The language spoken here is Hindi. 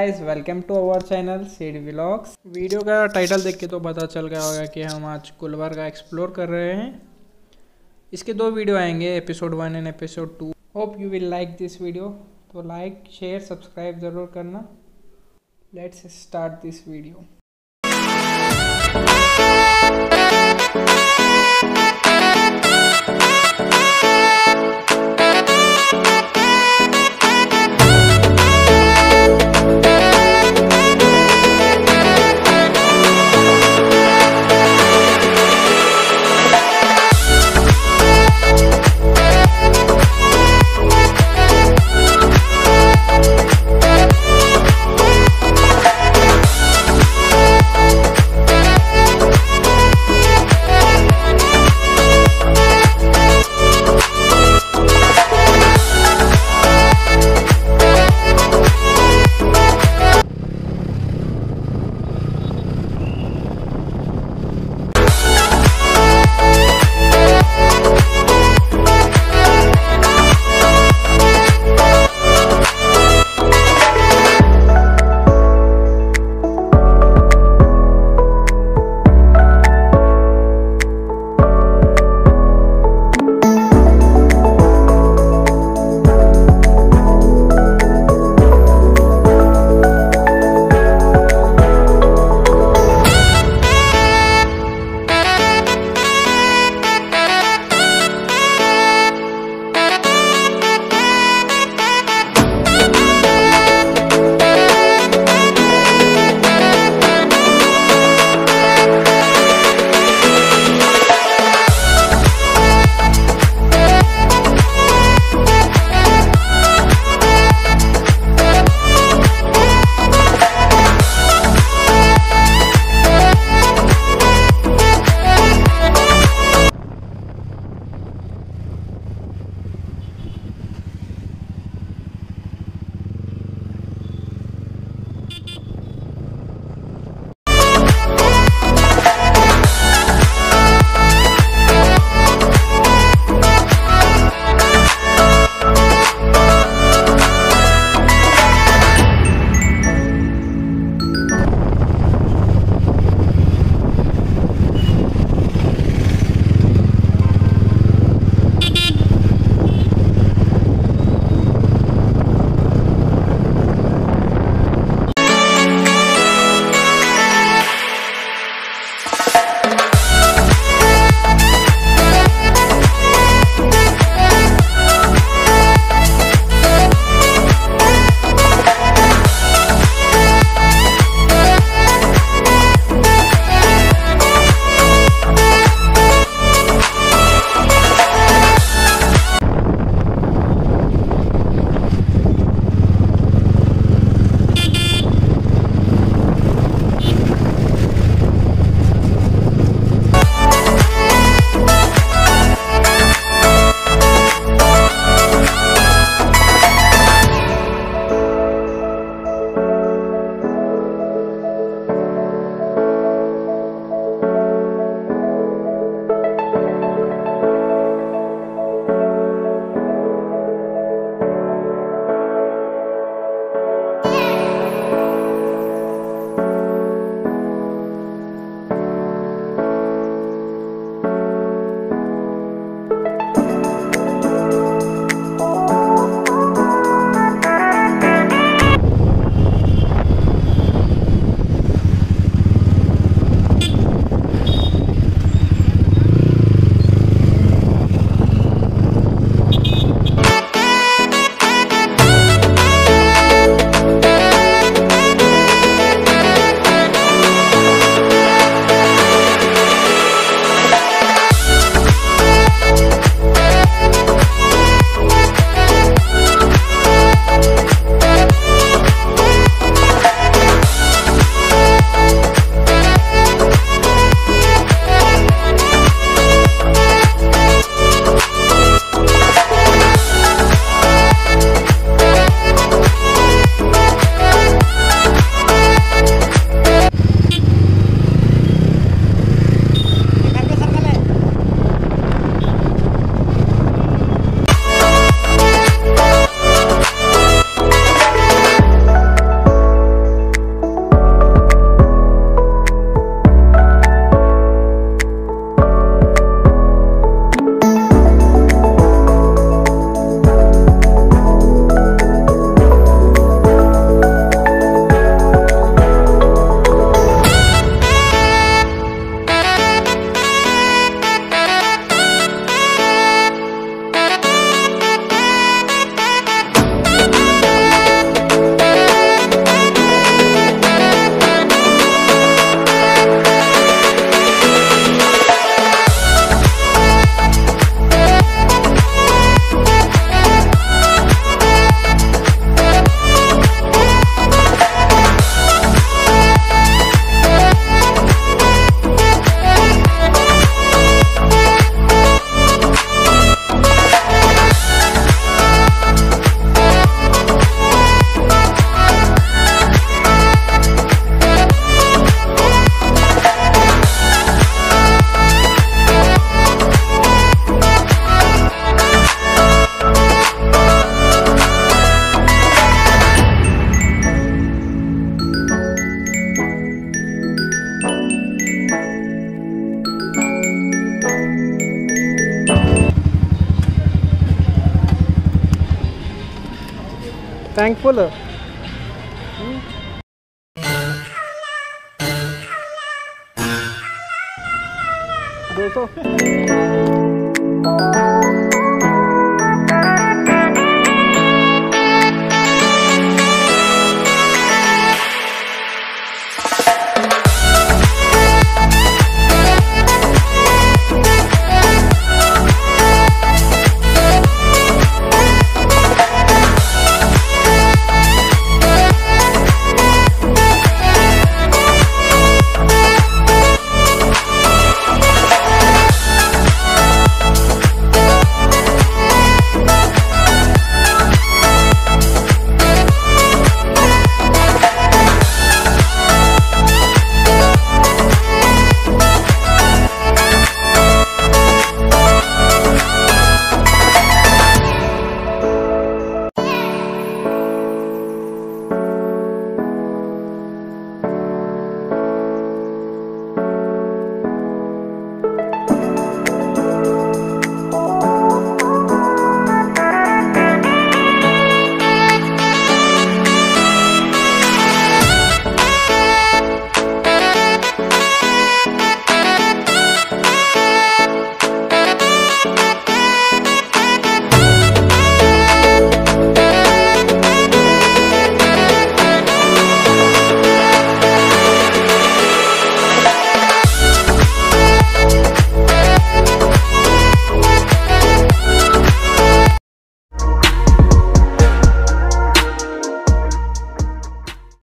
Guys welcome to our channel Seed Vlogs video का टाइटल देख के तो पता चल गया होगा कि हम आज गुलबर्गा एक्सप्लोर कर रहे हैं। इसके दो वीडियो आएँगे episode one and episode two hope you will like this video तो लाइक शेयर सब्सक्राइब ज़रूर करना। Let's start this video tank full दो सौ